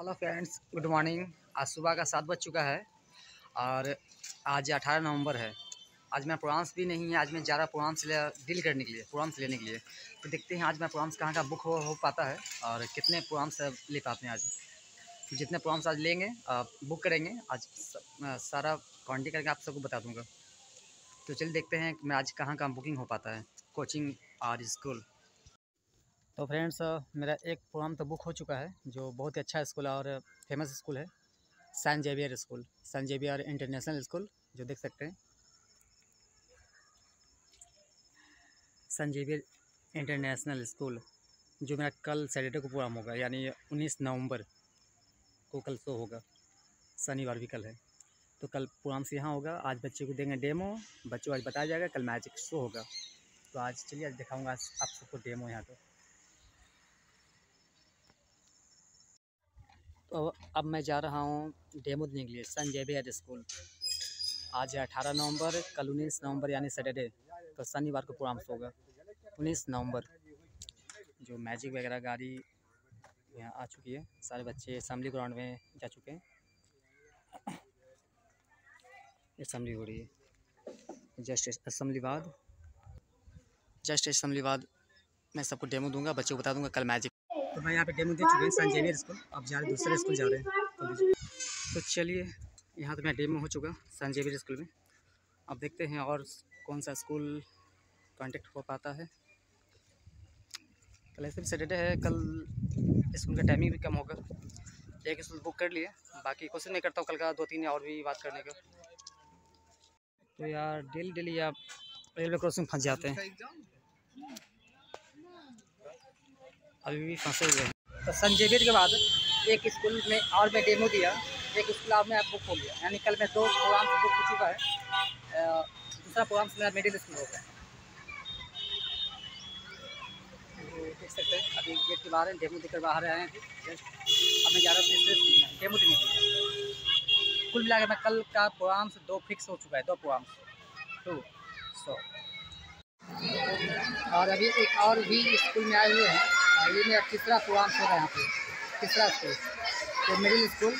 Hello friends good morning आज सुबह का सात बज चुका है और आज अठारह नवंबर है। आज मैं प्रोग्राम्स भी नहीं है आज मैं जा रहा प्रोग्राम्स डील करने के लिए प्रोग्राम्स लेने के लिए। तो देखते हैं आज मैं प्रोग्राम्स कहाँ का बुक हो, हो पाता है और कितने प्रोग्राम्स ले पाते हैं आज। जितने प्रोग्राम्स आज लेंगे बुक करेंगे आज सारा क्वान्टी करके आप सबको बता दूँगा। तो चलिए देखते हैं मैं आज कहाँ कहाँ बुकिंग हो पाता है। कोचिंग और स्कूल तो फ्रेंड्स, मेरा एक प्रोग्राम तो बुक हो चुका है, जो बहुत ही अच्छा स्कूल और फ़ेमस स्कूल है, Saint Xavier School, Saint Xavier International School, जो देख सकते हैं। सैन जेवियर इंटरनेशनल स्कूल, जो मेरा कल सैटरडे को प्रोग्राम होगा, यानी उन्नीस नवंबर को कल शो होगा, शनिवार भी कल है। तो कल प्रोग्राम से यहाँ होगा, आज बच्चे को देंगे डेमो, बच्चों आज बताया जाएगा, कल मैजिक शो होगा। तो आज चलिए, आज दिखाऊँगा आप सबको डेमो यहाँ पर तो अब मैं जा रहा हूँ डेमो देने के लिए, सन जेवियर स्कूल। आज है अठारह नवंबर, कल उन्नीस नवंबर यानी सैटरडे तो शनिवार को प्रोग्राम होगा उन्नीस नवंबर, जो मैजिक वगैरह गाड़ी यहाँ आ चुकी है, सारे बच्चे असम्बली ग्राउंड में जा चुके हैं। असम्बली हो रही है। जस्ट असम्बली बाद जस्ट असम्बली बाद मैं सबको डेमो दूँगा, बच्चों को बता दूँगा कल मैजिक। तो मैं यहाँ पे डेमो दे चुके हैं सन जेवियर स्कूल अब जा रहे दूसरे स्कूल जा रहे हैं तो चलिए यहाँ तो मैं डेमो हो चुका सन जेवियर स्कूल में। अब देखते हैं और कौन सा स्कूल कॉन्टेक्ट हो पाता है। कल ऐसे भी सैटरडे है कल स्कूल का टाइमिंग भी कम होगा। एक स्कूल बुक कर लिए बाकी कोशिश नहीं करता हूँ कल का दो तीन और भी बात करने का। तो यार डेली डेली आप रेलवे क्रॉसिंग फंस जाते हैं। अभी भी फंसे हुए हैं। तो संजेवियर के बाद एक स्कूल में और मैं डेमो दिया। एक स्कूल और में बुक हो गया यानी कल मैं दो प्रोग्राम बुक हो चुका है। दूसरा प्रोग्राम मेरा मिडिल स्कूल हो गया। देख सकते हैं, अभी गेट के बाहर डेमो देकर बाहर आए हैं। अब मैं जा रहा हूँ तीसरे स्कूल में डेमो देने के कुल मिला मैं कल का प्रोग्राम दो फिक्स हो चुका है, दो प्रोग्राम टू सो और अभी एक और भी स्कूल में आए हुए हैं। ये मेरा तीसरा प्रोग्राम हो रहा है यहाँ पे तीसरा स्कूल तो मिडिल स्कूल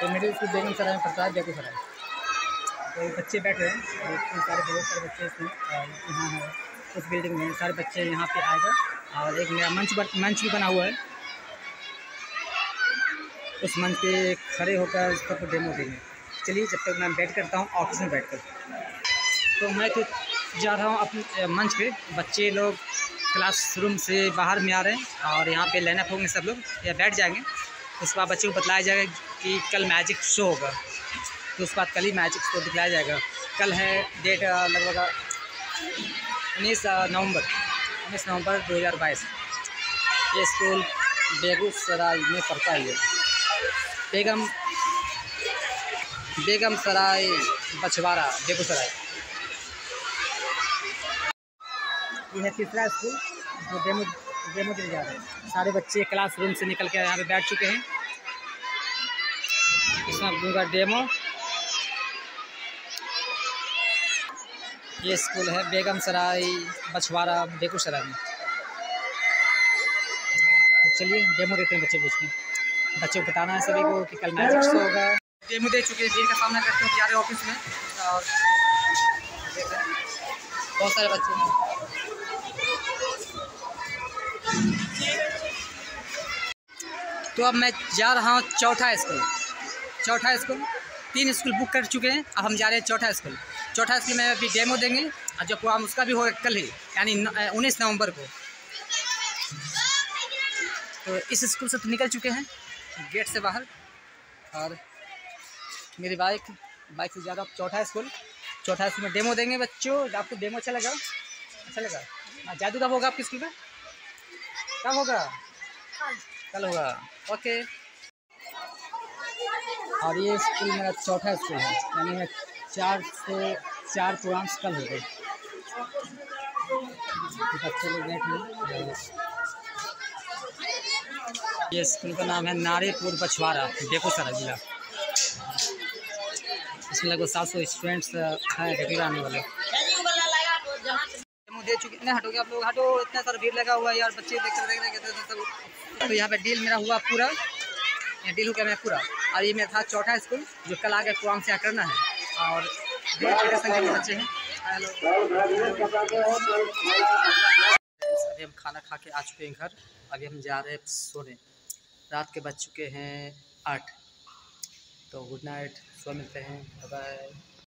तो मिडिल स्कूल बेगम सराय में पड़ता है। बेगूसराय तो बच्चे बैठे हैं सारे बहुत सारे बच्चे इसमें यहाँ है उस बिल्डिंग में सारे बच्चे यहाँ पे आएगा और एक मेरा मंच मंच भी बना हुआ है। उस मंच पे खड़े होकर सबको डेमो देंगे। चलिए जब तक मैं बैठ करता हूँ ऑफ़िस में बैठ कर तो मैं तो जा रहा हूँ अपने मंच पे। बच्चे लोग क्लासरूम से बाहर में आ रहे हैं और यहाँ पे लाइनअप होंगे सब लोग। या बैठ जाएँगे। उसके बाद बच्चों को बतलाया जाएगा कि कल मैजिक शो होगा। तो उसके बाद कल ही मैजिक शो दिखलाया जाएगा। कल है डेट लगभग उन्नीस नवंबर उन्नीस नवंबर 2022 ये स्कूल बेगूसराय में पड़ता है बेगम बेगम सराय बछवाड़ा बेगूसराय। ये है तीसरा स्कूल जो डेमो डेमो दिए जा रहे हैं। सारे बच्चे क्लासरूम से निकल के यहाँ पे बैठ चुके हैं। इसमें दूँगा डेमो ये स्कूल है बेगम सराय बछवाड़ा बेगूसराय में। तो चलिए डेमो देते हैं बच्चे को बच्चे को बताना है सभी को कि कल शो होगा। डेमो दे चुके हैं का सामना करते हैं जा रहे ऑफ़िस में। और बहुत सारे बच्चे तो अब मैं जा रहा हूँ चौथा स्कूल। चौथा स्कूल, तीन स्कूल बुक कर चुके हैं। अब हम जा रहे हैं चौथा स्कूल। चौथा स्कूल में अभी डेमो देंगे और जो प्रोग्राम उसका भी होगा कल ही, यानी उन्नीस नवंबर को। तो इस स्कूल से तो निकल चुके हैं, गेट से बाहर। और मेरी बाइक बाइक से ज़्यादा चौथा स्कूल। चौथा स्कूल में डेमो देंगे बच्चों। आपको डेमो अच्छा लगा? अच्छा लगा? हाँ जादू कब होगा आपके स्कूल में? कब होगा? कल। होगा। ओके। और ये स्कूल मेरा चौथा स्कूल है। यानी मैं चार से चार प्रोग्राम्स कल हो गए बच्चे लोग बैठे ये स्कूल का नाम है नारेपुर बछवाड़ा बेगूसराय जिला। इसमें लगभग सात सौ स्टूडेंट्स हैं डेली आने वाले। दे चुके नहीं हटोगे आप लोग, हटो, इतना सारा भीड़ लगा हुआ है यार, बच्चे देख देख रहे सब तो यहाँ पे डील मेरा हुआ पूरा। डील हो गया मेरा पूरा। और ये मेरा था चौथा स्कूल जो कल आगे प्रोग्राम से करना है। और छोटे संख्या में बच्चे हैं। अभी हम खाना खा के आ चुके हैं घर। अभी हम जा रहे हैं सोने। रात के बज चुके हैं आठ। तो गुड नाइट सो मिलते हैं। बाय